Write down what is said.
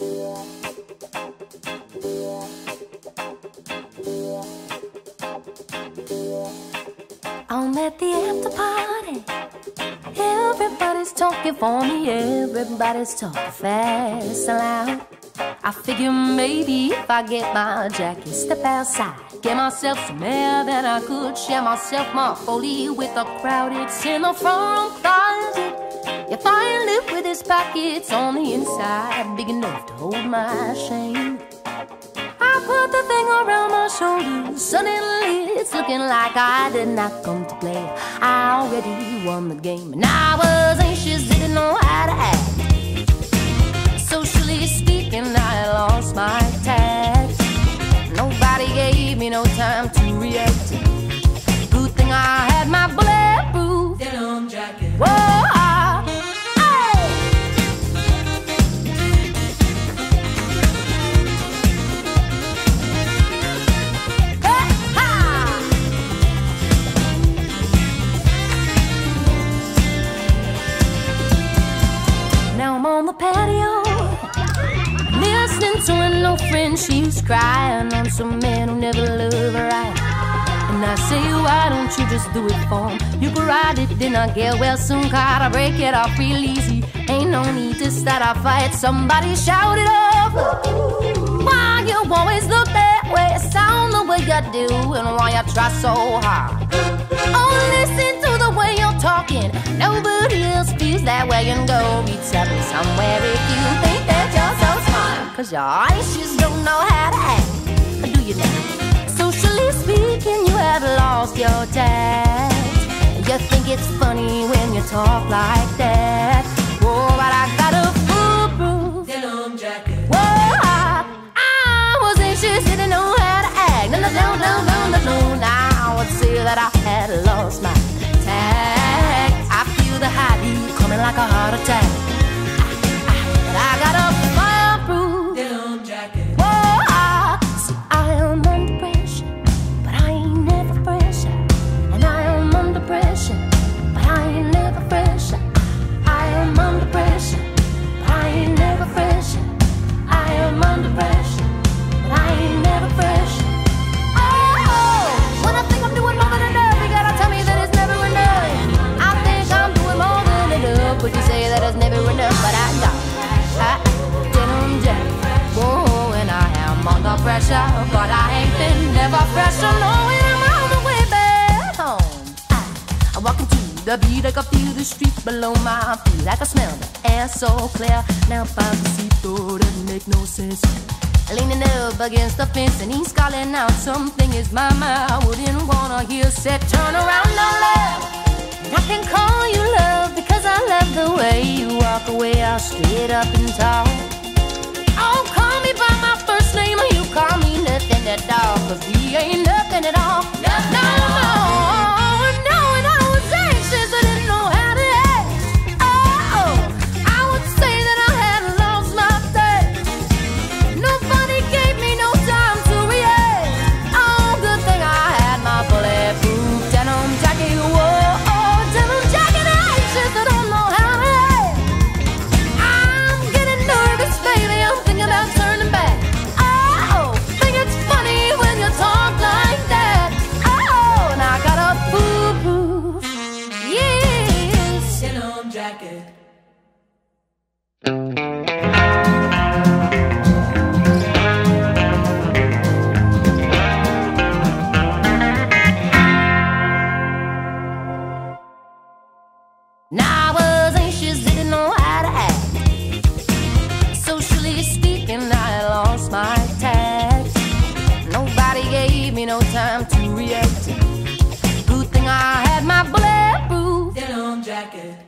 I'm at the after party. Everybody's talking for me. Everybody's talking fast and loud. I figure maybe if I get my jacket, step outside, get myself some air, then I could share myself more fully with the crowd. It's in the front closet. His pockets on the inside, big enough to hold my shame. I put the thing around my shoulders. Suddenly, it's looking like I did not come to play. I already won the game, and I was anxious, didn't know how to act. Listening to an old friend. She's crying on some man who never loved her right. And I say, why don't you just do it for him? You could ride it, then I get well soon. Gotta break it off real easy. Ain't no need to start a fight. Somebody shout it up. Why you always look that way? Sound the way you do, and why you try so hard. Oh, listen to the way you're talking. Nobody else feels that way. And go be me somewhere if you think Cause your anxious don't know how to act. Do you know? Socially speaking, you have lost your tact. You think it's funny when you talk like that. Pressure, but I ain't been never fresher. No, when I'm on the way back home. Ah, I, I walk into the beat, I can feel the street below my feet. Like I can smell the air so clear. Now by the seat, though, doesn't make no sense. Leaning up against the fence and he's calling out something is my mind. I wouldn't wanna hear said turn around now love. I can call you love because I love the way you walk away all straight up and tall. Ain't jacket. Now I was anxious, didn't know how to act. Socially speaking, I lost my tact. Nobody gave me no time to react. Good thing I had my bulletproof Denim jacket.